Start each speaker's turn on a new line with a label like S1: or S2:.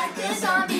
S1: like the
S2: zombie.